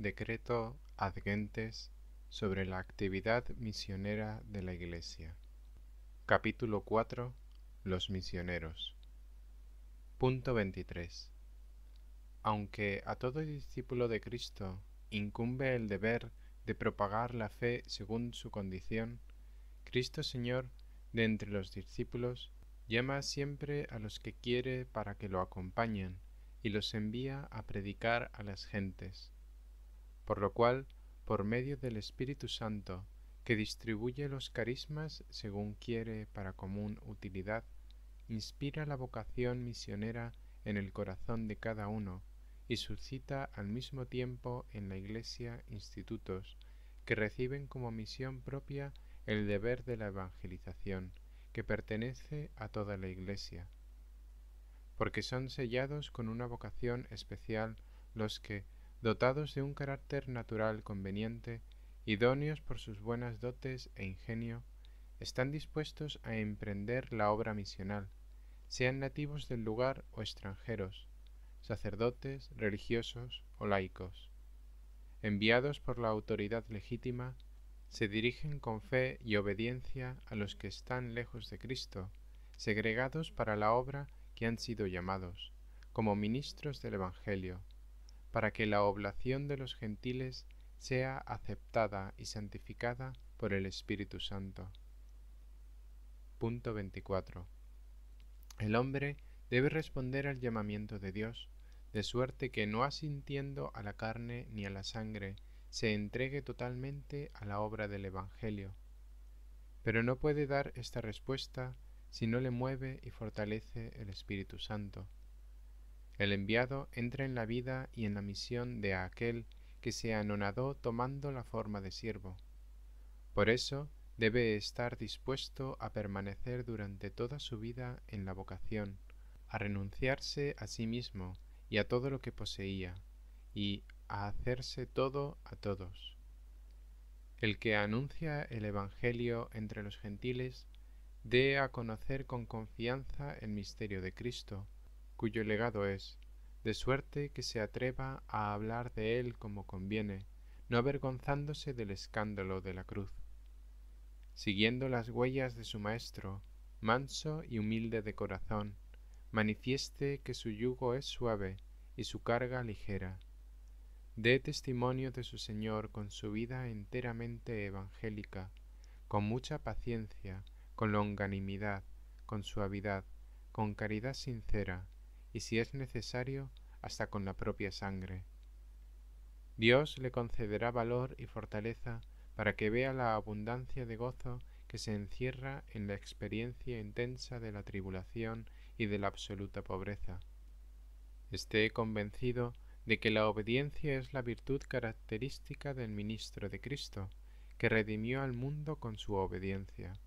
Decreto ad gentes sobre la actividad misionera de la Iglesia. Capítulo 4. Los misioneros. Punto 23. Aunque a todo discípulo de Cristo incumbe el deber de propagar la fe según su condición, Cristo Señor, de entre los discípulos, llama siempre a los que quiere para que lo acompañen y los envía a predicar a las gentes. Por lo cual, por medio del Espíritu Santo, que distribuye los carismas según quiere para común utilidad, inspira la vocación misionera en el corazón de cada uno y suscita al mismo tiempo en la Iglesia institutos que reciben como misión propia el deber de la evangelización, que pertenece a toda la Iglesia, porque son sellados con una vocación especial los que, dotados de un carácter natural conveniente, idóneos por sus buenas dotes e ingenio, están dispuestos a emprender la obra misional, sean nativos del lugar o extranjeros, sacerdotes, religiosos o laicos. Enviados por la autoridad legítima, se dirigen con fe y obediencia a los que están lejos de Cristo, segregados para la obra que han sido llamados, como ministros del Evangelio, para que la oblación de los gentiles sea aceptada y santificada por el Espíritu Santo. Punto 24. El hombre debe responder al llamamiento de Dios, de suerte que no asintiendo a la carne ni a la sangre, se entregue totalmente a la obra del Evangelio. Pero no puede dar esta respuesta si no le mueve y fortalece el Espíritu Santo. El enviado entra en la vida y en la misión de aquel que se anonadó tomando la forma de siervo. Por eso debe estar dispuesto a permanecer durante toda su vida en la vocación, a renunciarse a sí mismo y a todo lo que poseía, y a hacerse todo a todos. El que anuncia el Evangelio entre los gentiles dé a conocer con confianza el misterio de Cristo, cuyo legado es, de suerte que se atreva a hablar de él como conviene, no avergonzándose del escándalo de la cruz. Siguiendo las huellas de su Maestro, manso y humilde de corazón, manifieste que su yugo es suave y su carga ligera. Dé testimonio de su Señor con su vida enteramente evangélica, con mucha paciencia, con longanimidad, con suavidad, con caridad sincera, y si es necesario, hasta con la propia sangre. Dios le concederá valor y fortaleza para que vea la abundancia de gozo que se encierra en la experiencia intensa de la tribulación y de la absoluta pobreza. Esté convencido de que la obediencia es la virtud característica del ministro de Cristo, que redimió al mundo con su obediencia.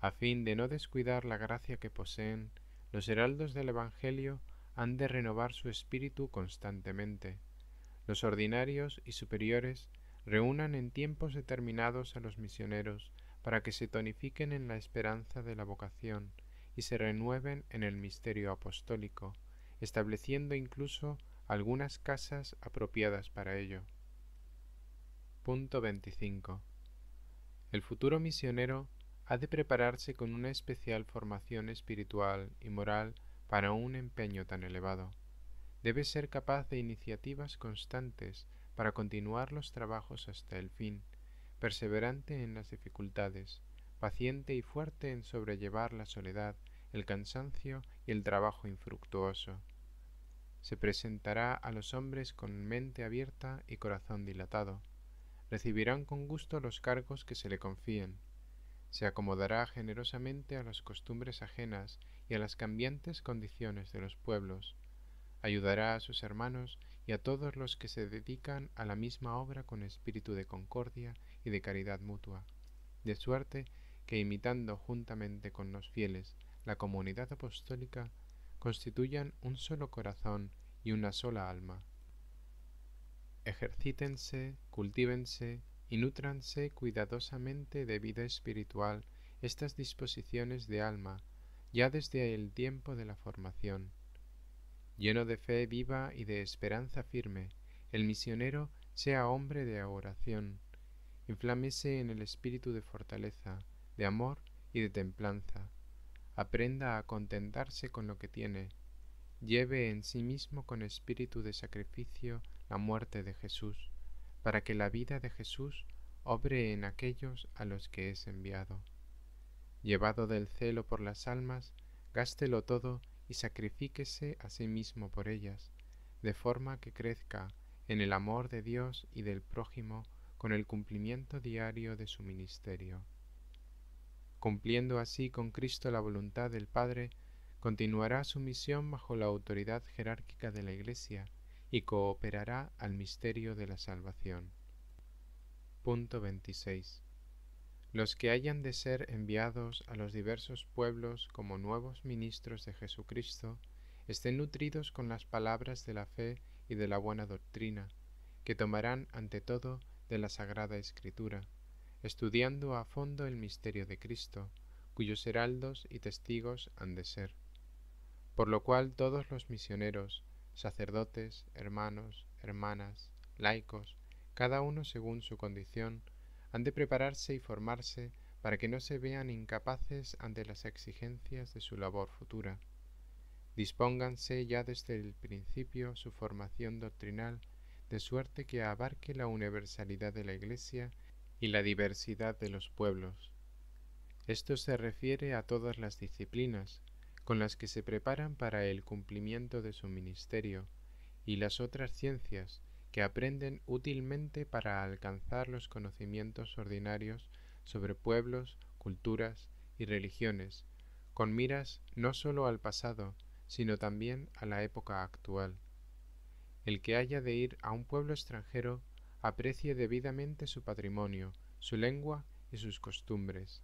A fin de no descuidar la gracia que poseen, los heraldos del Evangelio han de renovar su espíritu constantemente. Los ordinarios y superiores reúnan en tiempos determinados a los misioneros para que se tonifiquen en la esperanza de la vocación y se renueven en el misterio apostólico, estableciendo incluso algunas casas apropiadas para ello. Punto 25. El futuro misionero ha de prepararse con una especial formación espiritual y moral para un empeño tan elevado. Debe ser capaz de iniciativas constantes para continuar los trabajos hasta el fin, perseverante en las dificultades, paciente y fuerte en sobrellevar la soledad, el cansancio y el trabajo infructuoso. Se presentará a los hombres con mente abierta y corazón dilatado. Recibirán con gusto los cargos que se le confíen, se acomodará generosamente a las costumbres ajenas y a las cambiantes condiciones de los pueblos, ayudará a sus hermanos y a todos los que se dedican a la misma obra con espíritu de concordia y de caridad mutua, de suerte que imitando juntamente con los fieles la comunidad apostólica, constituyan un solo corazón y una sola alma. Ejercítense, cultívense, y nútranse cuidadosamente de vida espiritual estas disposiciones de alma ya desde el tiempo de la formación. Lleno de fe viva y de esperanza firme, el misionero sea hombre de oración, inflámese en el espíritu de fortaleza, de amor y de templanza, aprenda a contentarse con lo que tiene, lleve en sí mismo con espíritu de sacrificio la muerte de Jesús, para que la vida de Jesús obre en aquellos a los que es enviado. Llevado del celo por las almas, gástelo todo y sacrifíquese a sí mismo por ellas, de forma que crezca en el amor de Dios y del prójimo con el cumplimiento diario de su ministerio. Cumpliendo así con Cristo la voluntad del Padre, continuará su misión bajo la autoridad jerárquica de la Iglesia y cooperará al misterio de la salvación. Punto 26. Los que hayan de ser enviados a los diversos pueblos como nuevos ministros de Jesucristo estén nutridos con las palabras de la fe y de la buena doctrina, que tomarán ante todo de la Sagrada Escritura, estudiando a fondo el misterio de Cristo, cuyos heraldos y testigos han de ser. Por lo cual todos los misioneros, sacerdotes, hermanos, hermanas, laicos, cada uno según su condición, han de prepararse y formarse para que no se vean incapaces ante las exigencias de su labor futura. Dispónganse ya desde el principio su formación doctrinal, de suerte que abarque la universalidad de la Iglesia y la diversidad de los pueblos. Esto se refiere a todas las disciplinas con las que se preparan para el cumplimiento de su ministerio y las otras ciencias que aprenden útilmente para alcanzar los conocimientos ordinarios sobre pueblos, culturas y religiones, con miras no sólo al pasado, sino también a la época actual. El que haya de ir a un pueblo extranjero aprecie debidamente su patrimonio, su lengua y sus costumbres.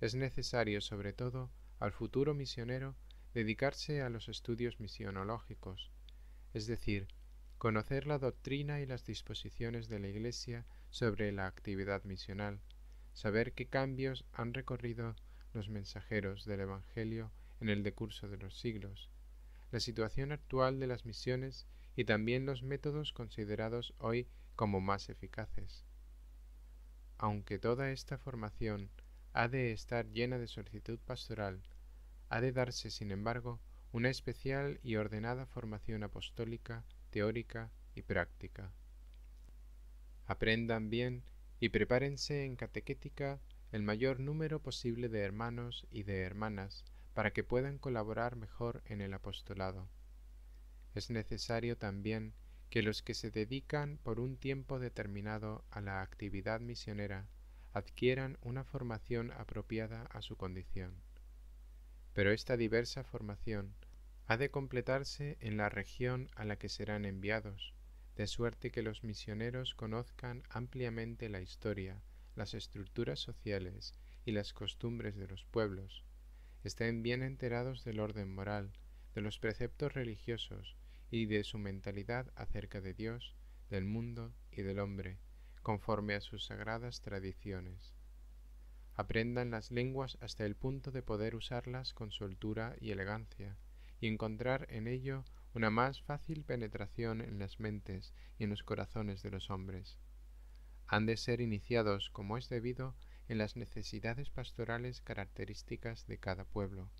Es necesario, sobre todo, al futuro misionero dedicarse a los estudios misionológicos, es decir, conocer la doctrina y las disposiciones de la Iglesia sobre la actividad misional, saber qué cambios han recorrido los mensajeros del Evangelio en el decurso de los siglos, la situación actual de las misiones y también los métodos considerados hoy como más eficaces. Aunque toda esta formación ha de estar llena de solicitud pastoral, ha de darse, sin embargo, una especial y ordenada formación apostólica, teórica y práctica. Aprendan bien y prepárense en catequética el mayor número posible de hermanos y de hermanas para que puedan colaborar mejor en el apostolado. Es necesario también que los que se dedican por un tiempo determinado a la actividad misionera adquieran una formación apropiada a su condición. Pero esta diversa formación ha de completarse en la región a la que serán enviados, de suerte que los misioneros conozcan ampliamente la historia, las estructuras sociales y las costumbres de los pueblos, estén bien enterados del orden moral, de los preceptos religiosos y de su mentalidad acerca de Dios, del mundo y del hombre, conforme a sus sagradas tradiciones. Aprendan las lenguas hasta el punto de poder usarlas con soltura y elegancia, y encontrar en ello una más fácil penetración en las mentes y en los corazones de los hombres. Han de ser iniciados, como es debido, en las necesidades pastorales características de cada pueblo.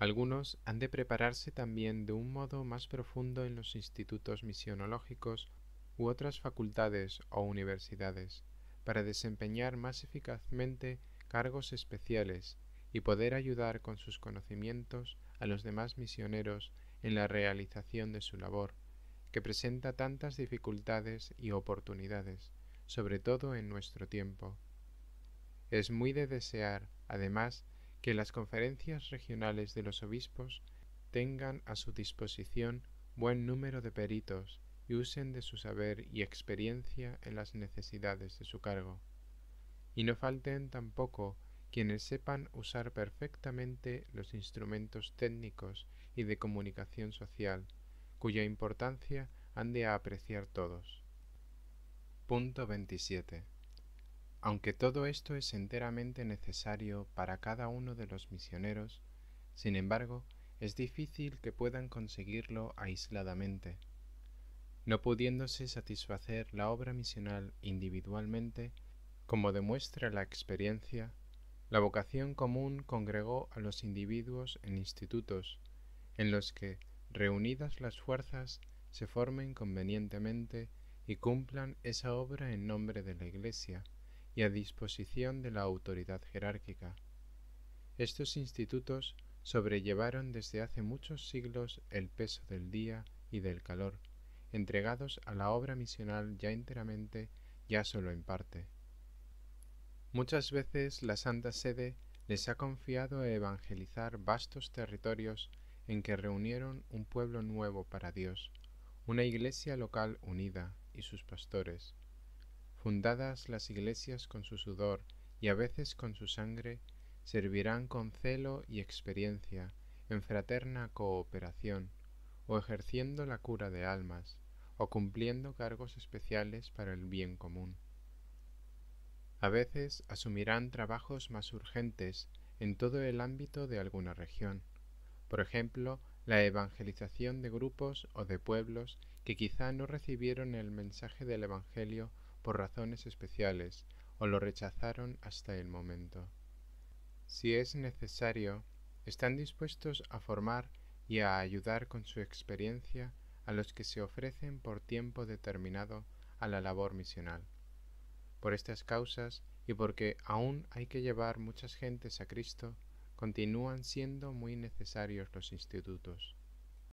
Algunos han de prepararse también de un modo más profundo en los institutos misionológicos u otras facultades o universidades, para desempeñar más eficazmente cargos especiales y poder ayudar con sus conocimientos a los demás misioneros en la realización de su labor, que presenta tantas dificultades y oportunidades, sobre todo en nuestro tiempo. Es muy de desear, además, que las conferencias regionales de los obispos tengan a su disposición buen número de peritos y usen de su saber y experiencia en las necesidades de su cargo. Y no falten tampoco quienes sepan usar perfectamente los instrumentos técnicos y de comunicación social, cuya importancia han de apreciar todos. Punto 27. Aunque todo esto es enteramente necesario para cada uno de los misioneros, sin embargo, es difícil que puedan conseguirlo aisladamente. No pudiéndose satisfacer la obra misional individualmente, como demuestra la experiencia, la vocación común congregó a los individuos en institutos, en los que, reunidas las fuerzas, se formen convenientemente y cumplan esa obra en nombre de la Iglesia y a disposición de la autoridad jerárquica. Estos institutos sobrellevaron desde hace muchos siglos el peso del día y del calor, entregados a la obra misional ya enteramente, ya solo en parte. Muchas veces la Santa Sede les ha confiado evangelizar vastos territorios en que reunieron un pueblo nuevo para Dios, una iglesia local unida y sus pastores. Fundadas las iglesias con su sudor y a veces con su sangre, servirán con celo y experiencia en fraterna cooperación, o ejerciendo la cura de almas, o cumpliendo cargos especiales para el bien común. A veces asumirán trabajos más urgentes en todo el ámbito de alguna región, por ejemplo, la evangelización de grupos o de pueblos que quizá no recibieron el mensaje del Evangelio por razones especiales o lo rechazaron hasta el momento. Si es necesario, están dispuestos a formar y a ayudar con su experiencia a los que se ofrecen por tiempo determinado a la labor misional. Por estas causas y porque aún hay que llevar muchas gentes a Cristo, continúan siendo muy necesarios los institutos.